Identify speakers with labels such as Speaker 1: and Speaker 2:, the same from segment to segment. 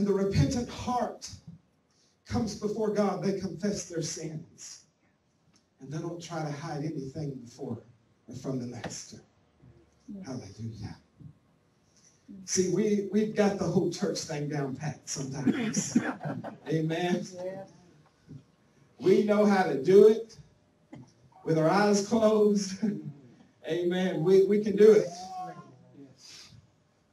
Speaker 1: and the repentant heart comes before God, they confess their sins. And they don't try to hide anything before or from the Master. Hallelujah. See, we, we've got the whole church thing down pat sometimes. Amen. We know how to do it with our eyes closed. Amen. We, we can do it.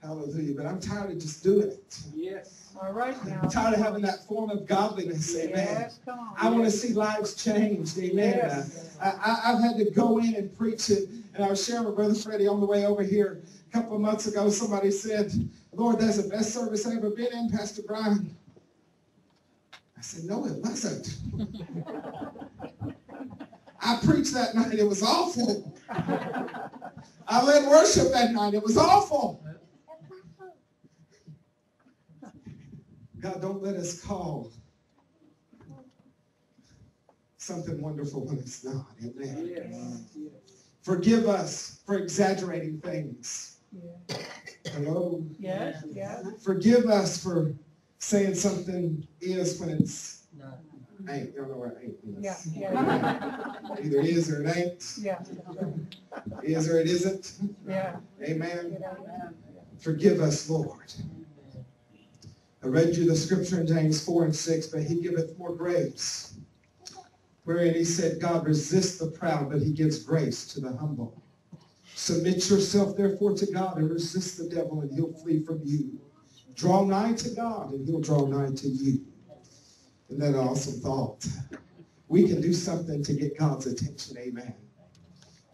Speaker 1: Hallelujah. But I'm tired of just doing it.
Speaker 2: Yes.
Speaker 3: All right now.
Speaker 1: I'm tired of having that form of godliness. Amen.
Speaker 3: Yes, come on.
Speaker 1: I want to see lives changed. Amen.
Speaker 3: Yes.
Speaker 1: Uh, I, I, I've had to go in and preach it. And I was sharing with Brother Freddie on the way over here a couple of months ago. Somebody said, Lord, that's the best service I've ever been in, Pastor Brian. I said, no, it wasn't. I preached that night. It was awful. I led worship that night. It was awful. God, don't let us call something wonderful when it's not. Amen.
Speaker 2: Yes. Yes.
Speaker 1: Forgive us for exaggerating things.
Speaker 3: Yeah.
Speaker 1: Hello?
Speaker 3: Yes, yes.
Speaker 1: Forgive us for saying something is when it's
Speaker 2: No.
Speaker 1: ain't. You don't know what ain't
Speaker 3: Yeah,
Speaker 1: is.
Speaker 3: yeah,
Speaker 1: Either is or it ain't.
Speaker 3: yeah,
Speaker 1: Is or it isn't.
Speaker 3: yeah.
Speaker 1: Amen.
Speaker 3: yeah.
Speaker 1: Forgive us, Lord. I read you the scripture in James 4 and 6, but he giveth more grace. Wherein he said, God resists the proud, but he gives grace to the humble. Submit yourself therefore to God and resist the devil and he'll flee from you. Draw nigh to God and he'll draw nigh to you. Isn't that an awesome thought? We can do something to get God's attention. Amen.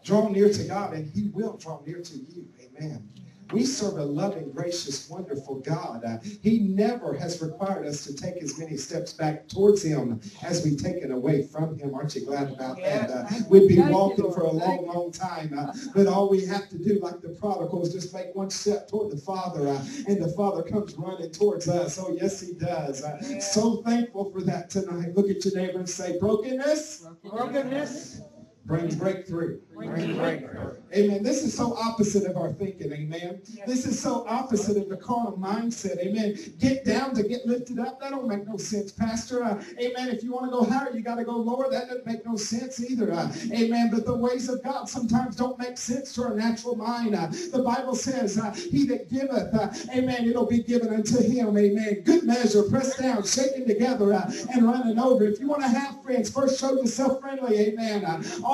Speaker 1: Draw near to God and he will draw near to you. Amen. We serve a loving, gracious, wonderful God. Uh, he never has required us to take as many steps back towards him as we've taken away from him. Aren't you glad about that? Uh, we'd be walking for a long, long time. Uh, but all we have to do, like the prodigal, is just make one step toward the Father. Uh, and the Father comes running towards us. Oh, yes, he does. Uh,
Speaker 3: Yeah.
Speaker 1: So thankful for that tonight. Look at your neighbor and say, brokenness
Speaker 3: Brokenness.
Speaker 1: Brings breakthrough.
Speaker 3: Brings breakthrough.
Speaker 1: Amen. This is so opposite of our thinking. Amen.
Speaker 3: Yes.
Speaker 1: This is so opposite of the carnal mindset. Amen. Get down to get lifted up. That don't make no sense, Pastor. Uh, amen. If you want to go higher, you got to go lower. That doesn't make no sense either. Uh, amen. But the ways of God sometimes don't make sense to our natural mind. Uh, the Bible says, uh, he that giveth, uh, amen, it'll be given unto him. Amen. Good measure, pressed down, shaken together, uh, and running over. If you want to have friends, first show yourself friendly. Amen.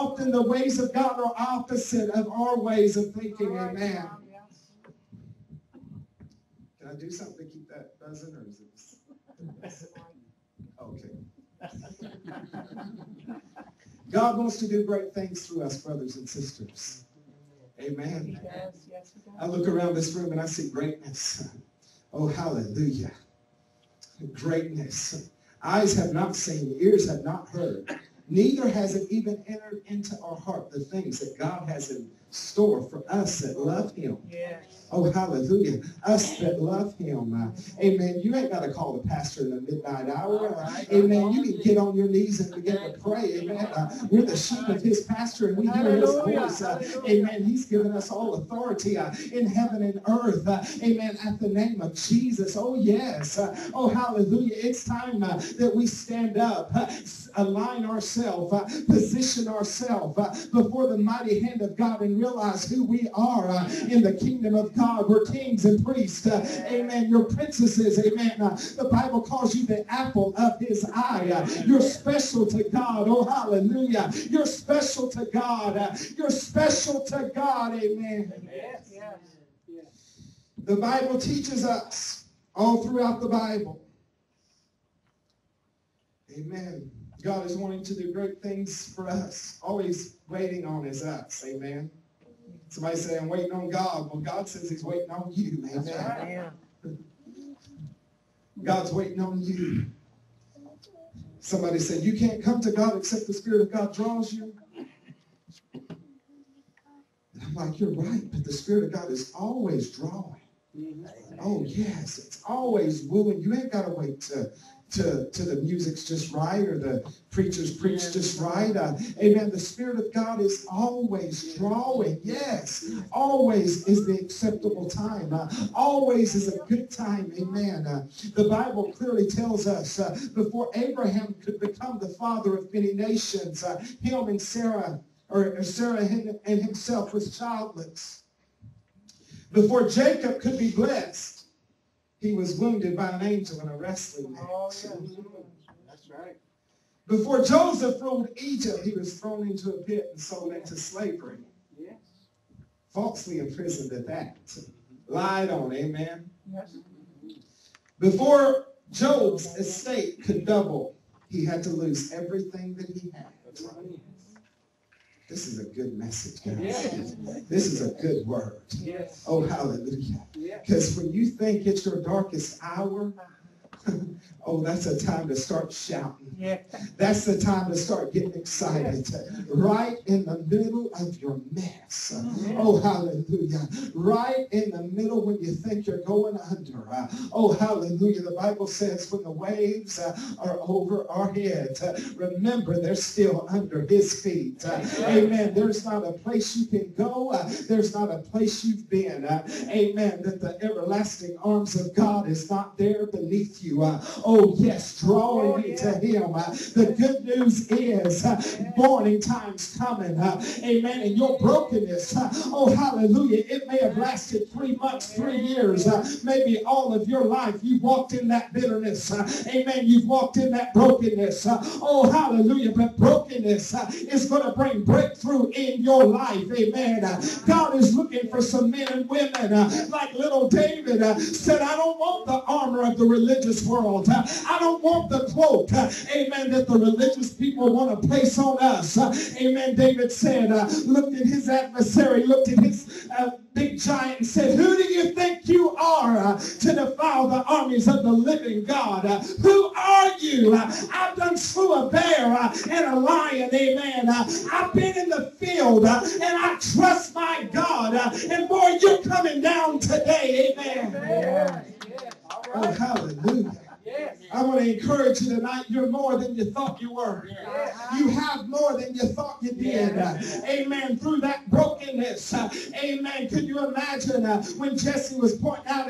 Speaker 1: Often the ways of God are opposite of our ways of thinking.
Speaker 3: Right
Speaker 1: Amen.
Speaker 3: yeah.
Speaker 1: Can I do something to keep that buzzing or is it? Okay. God wants to do great things through us, brothers and sisters. Amen.
Speaker 3: does, yes,
Speaker 1: I look around this room and I see greatness. Oh, hallelujah. Greatness. Eyes have not seen, ears have not heard. Neither has it even entered into our heart the things that God has in store for us that love him.
Speaker 3: Yes.
Speaker 1: Oh, hallelujah. Us that love him. Uh, amen. You ain't got to call the pastor in the midnight hour. Uh, amen. You can get on your knees and begin to pray. Amen. Uh, we're the sheep of his pasture and we hear his voice. Uh, amen. He's given us all authority uh, in heaven and earth. Uh, amen. At the name of Jesus. Oh, yes. Oh, hallelujah. It's time uh, that we stand up, align ourselves, position ourselves before the mighty hand of God and realize who we are uh, in the kingdom of God. We're kings and priests. Uh, amen. You're princesses. Amen. Uh, the Bible calls you the apple of his eye. Uh, you're special to God. Oh, hallelujah. You're special to God. Uh, you're special to God. Amen. The Bible teaches us all throughout the Bible. Amen. God is wanting to do great things for us. Always waiting on is us. Amen. Somebody say, I'm waiting on God. Well, God says he's waiting on you. Amen. God's waiting on you. Somebody said, you can't come to God except the Spirit of God draws you. And I'm like, you're right, but the Spirit of God is always drawing. Mm-hmm. Oh, yes, it's always wooing. You ain't got to wait to, to, to the music's just right or the preachers preach just right. Uh, amen. The Spirit of God is always drawing. Yes. Always is the acceptable time. Uh, always is a good time. Amen. Uh, the Bible clearly tells us uh, before Abraham could become the father of many nations, uh, him and Sarah, or, or Sarah and himself was childless. Before Jacob could be blessed, he was wounded by an angel in a wrestling match.
Speaker 3: Oh, yes.
Speaker 2: That's right.
Speaker 1: Before Joseph ruled Egypt, he was thrown into a pit and sold into slavery.
Speaker 2: Yes.
Speaker 1: Falsely imprisoned at that. Mm-hmm. Lied on, amen.
Speaker 3: Yes.
Speaker 1: Before Job's estate could double, he had to lose everything that he had.
Speaker 2: That's right.
Speaker 1: This is a good message, guys. This is a good word.
Speaker 2: Yes.
Speaker 1: Oh, hallelujah. Because when you think it's your darkest hour, oh, that's a time to start shouting.
Speaker 3: Yeah.
Speaker 1: That's the time to start getting excited. Right in the middle of your mess. Oh, hallelujah. Right in the middle when you think you're going under. Oh, hallelujah. The Bible says when the waves uh, are over our heads, uh, remember they're still under his feet. Amen. There's not a place you can go. There's not a place you've been. Amen. That the everlasting arms of God is not there beneath you. Uh, Oh, yes. Drawing oh, you to him. Uh, The good news is uh, morning time's coming. Uh, amen. And your brokenness, uh, oh, hallelujah, it may have lasted three months, three years, uh, maybe all of your life. You walked in that bitterness. Amen. You've walked in that brokenness. Oh, hallelujah. But brokenness is going to bring breakthrough in your life. Amen. God is looking for some men and women like little David said, I don't want the armor of the religious world. I don't want the uh, Amen. That the religious people want to place on us. Amen. David said, uh, looked at his adversary, looked at his uh, big giant said, who do you think you are uh, to defile the armies of the living God? Uh, who are you? Uh, I've done slew a bear uh, and a lion. Amen. I've been in the field and I trust my God. And boy, you're coming down today. Amen.
Speaker 3: Yes.
Speaker 1: Oh, hallelujah. I want to encourage you tonight. You're more than you thought you were. You have more than you thought you did. Amen. Through that brokenness. Amen. Could you imagine uh, when Jesse was pointing out